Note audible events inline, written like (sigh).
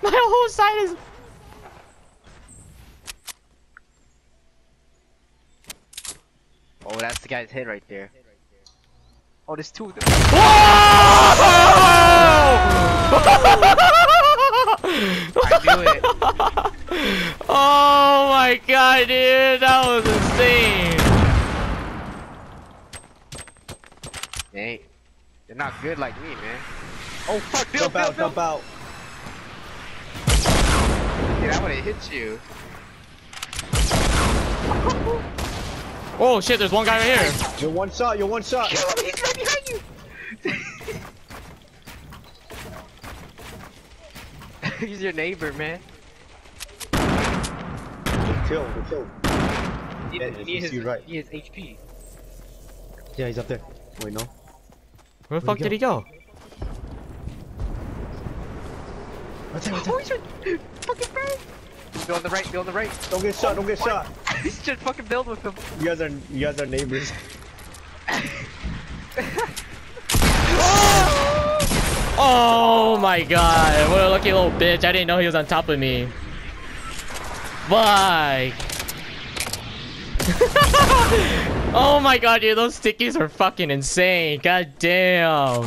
(laughs) My whole side is. Oh, that's the guy's head right there. Oh, there's two. of them. (laughs) I knew it. (laughs) oh my god, dude, that was insane. Hey, they're not good like me, man. Oh fuck, Bill, Jump Bill, out, Bill. jump out. Dude, I would've you. (laughs) Oh shit, there's one guy right here. You're one shot, you're one shot. (laughs) He's right behind you. (laughs) he's your neighbor, man. Kill, kill. Need, Yeah, need he's his, to your right. need his HP. Yeah, he's up there. Wait, no. Where the fuck did he go? Right there, right Oh, there. he's right. Fucking bro. Bill on the right, Bill on the right. Don't get shot, don't get oh, shot. (laughs) he's just fucking build with him. You guys are, you guys are neighbors. (laughs) (laughs) Oh my god, what a lucky little bitch. I didn't know he was on top of me. Fuck. oh my god, dude, those stickies are fucking insane. God damn.